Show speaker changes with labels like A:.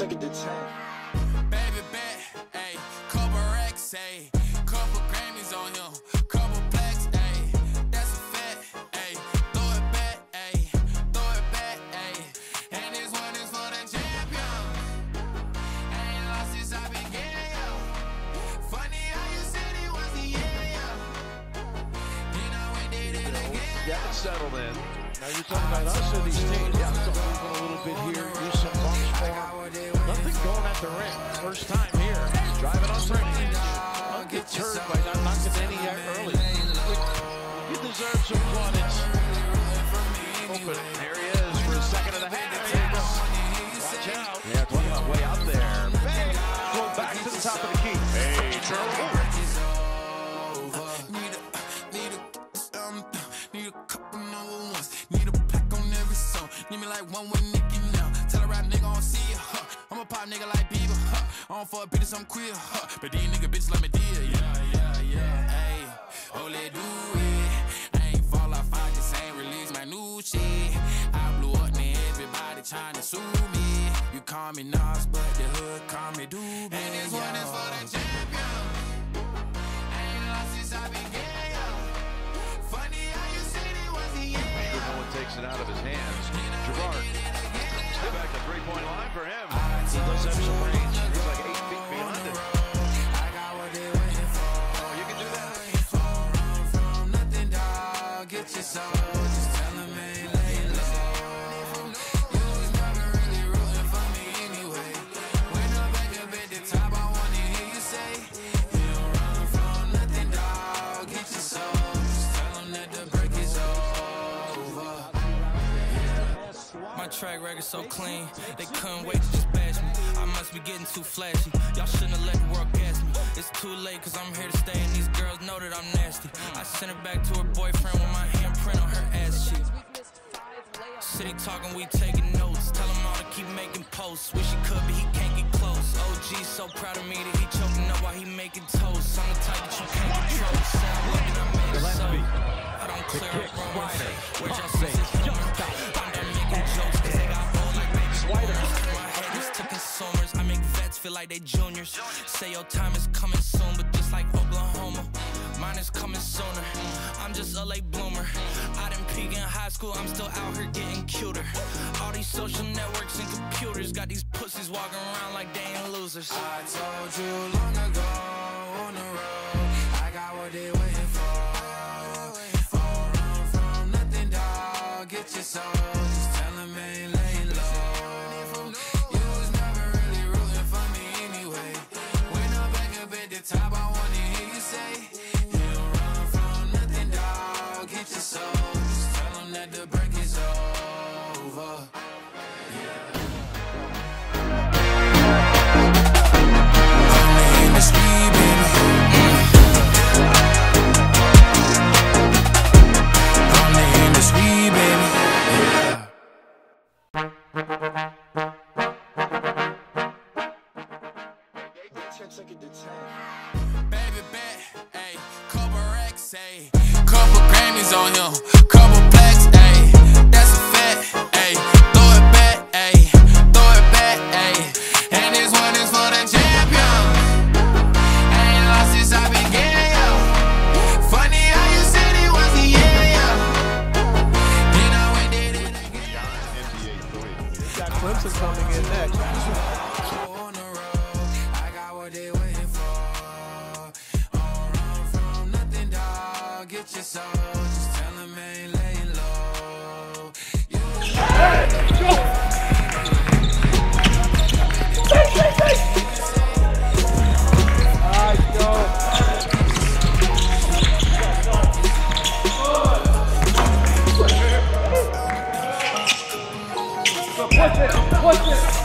A: take it to 10.
B: Baby bet, ayy, couple racks, ayy, couple Grammys on him, couple plaques, ayy, that's a fact, ayy, throw it back, ayy, throw it back, ayy, and this one is for the champion. Ain't lost since I began, yo. Funny how you said it was the end, yo. Then I went did it again.
C: Get it settled in.
D: Now you're talking about us or these teams? Yeah, so moving a little bit here, use some bumps for First time here. Driving on get turned by not knocking any early. You deserve some plaudits.
C: Open. There he is for a second and a half. Watch out. Yeah, talking way out there. Go back to the top of the key. Hey.
B: Need me like one with Nicky now. Tell nigga I don't see ya, a pop nigga like Bieber, huh. I don't fuck bitches, I'm queer, huh. But these nigga bitches like me dear, yeah, yeah, yeah. Hey, oh, let do it. I ain't fall off, I just ain't release my new shit. I blew up, now everybody trying to sue me. You call me Nas, but the hood call me Doobie. And this one is for the champion. Ain't lost since I began. Funny how you said it was the end.
C: No one takes it out of his hands. Gerard. Step back to three-point line for him.
B: Get your soul.
E: My track record so clean, they couldn't wait to just bash me. I must be getting too flashy. Y'all shouldn't have let the world gas me. It's too late, cause I'm here to stay, and these girls know that I'm nasty. I sent her back to her boyfriend with my handprint on her ass cheek. City talking, we taking notes. Tell him all to keep making posts. Wish he could, but he can't get close. OG so proud of me that he choking up while he making toast. I'm the type that you can't control. Sound like I made it so. I don't clear up rumors. Where'd y'all see this consumers. I make vets feel like they juniors. Say your time is coming soon, but just like Oklahoma, mine is coming sooner. I'm just a late bloomer. I didn't peak in high school, I'm still out here getting cuter. All these social networks and computers got these pussies walking around like they ain't losers.
B: I told you long ago Baby bet, ayy, couple racks, ayy, couple Grammys on him, from nothing, dog. Get your soul. Just tell 'em ain't laying low. You
F: Push it, push it.